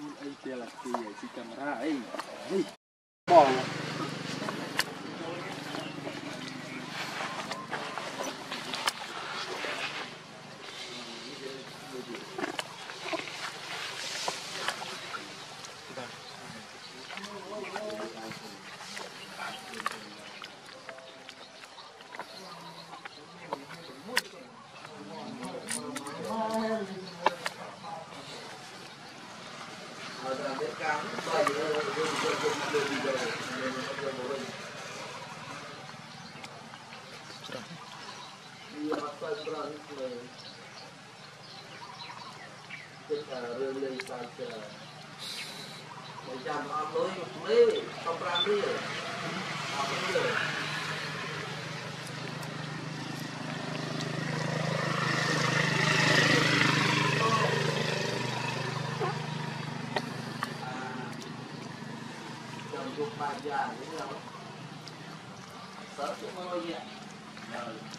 ខ្លួនអីជាឡាទីជីកាមេរ៉ាអីបង រឿងលេងសើចច្រើនតែចាំអត់លុយមេកំ5រៀលអត់រៀល trong lúc ba già đúng không sợ cái mơ gì ạ rồi ប្រហែល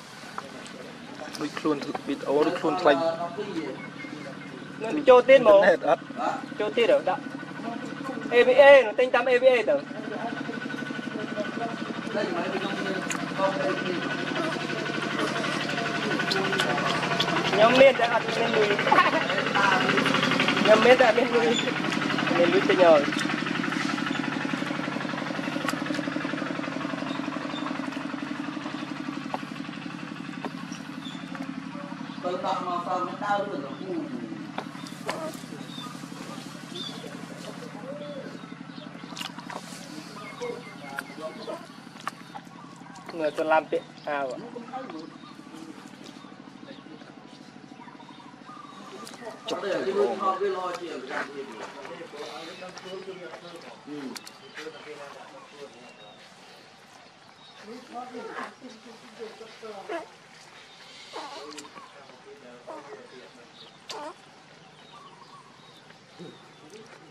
ដូចខ្លួនវីដេអូដូចខ្លួនថ្លៃ នឹងចូលទៀតមក ណែតអត់ ចូលទៀតទៅដាក់ AVA នឹងទិញតាម AVA ទៅ đây mà đi không nên không đây đi ខ្ញុំមានតែអត់មានលុយខ្ញុំមានតែអត់មានលុយមានលុយទិញហើយ tôi đọc mà sao nó đau được nó u ងើទៅឡាំពាក់អាវ chụp đây là cái lúc họ cái lo chuyện cái gì ừ lúc mình mà vô quân Thank you.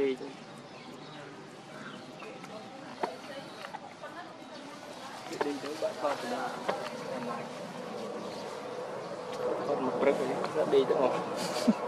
លេងលេងទៅបាក់ថតទៅដល់ថតមកព្រឹកវិញដេកទាំងអស់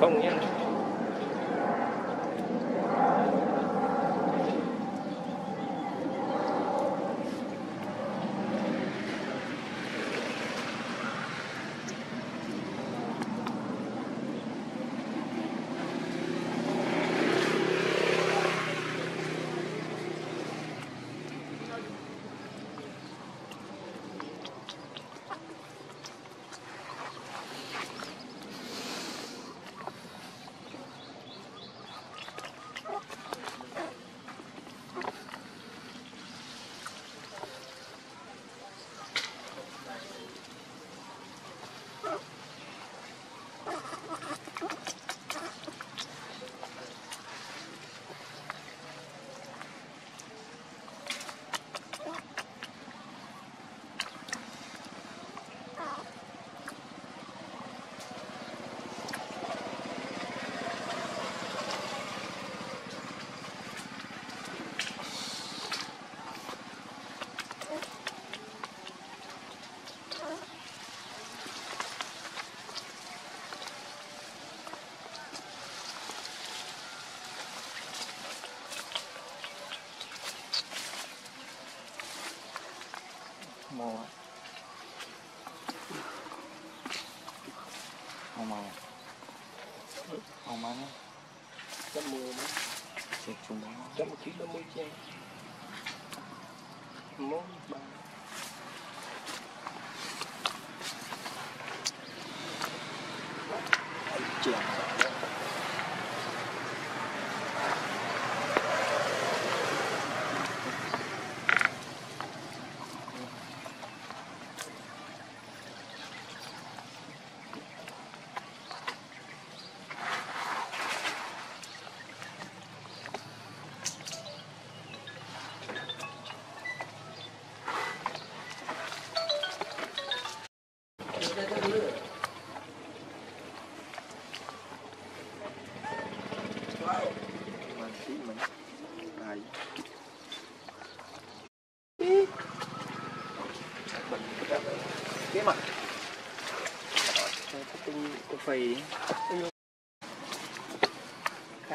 không nhé. Mò mò mò mò mò chấm mưa đó chết chung một ký đâm môi che mốt ba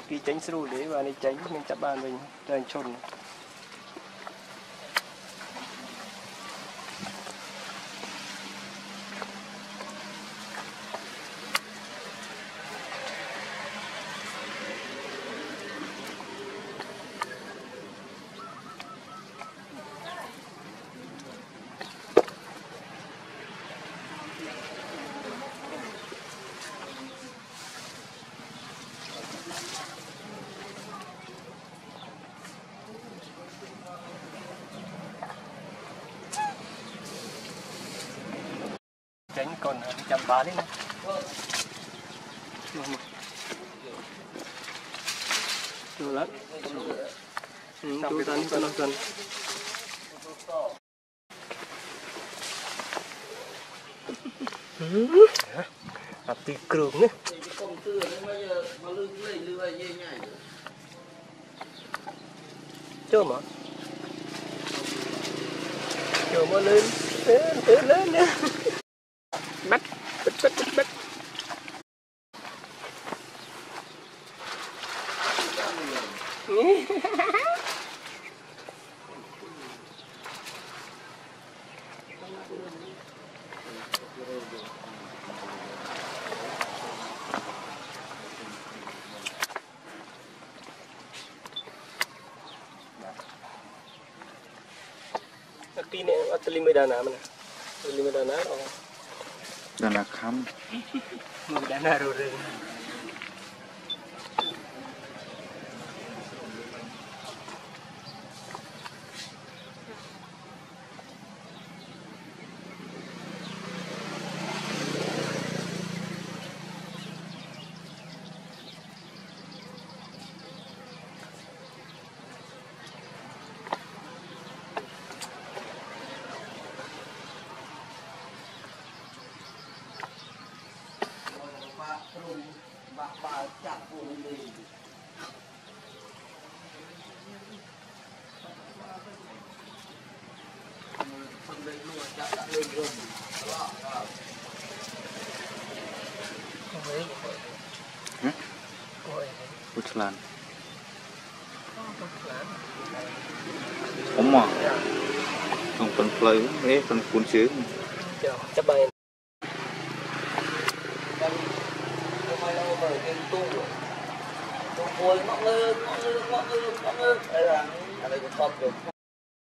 គេចេញស្រួលទេបាទនេះចេញនឹងចាប់បានវិញតែឈុន tránh còn chăm bá đấy này Đồ lắm. Ừ, chú tấn nó dần. À, tì cường nhảy. Chưa mà. Chưa mà lên. Lên, lên, lên Ati ni at lima dana mana? Lima dana orang. Dana kam. Dana rurung. oh. là là khăm Lima dana rồi. Pak Rum, Pak Pak pun ini. Phần đây luôn chắc đã lên rừng. Đó, đó. Ôi. Hả? Ôi. ពុឆ្លានអ៊ំមកក្នុងប៉ុនផ្លូវនេះប៉ុនគូនជើង Chào, chấp bài. Hôm 他们哎呀，那个差不多。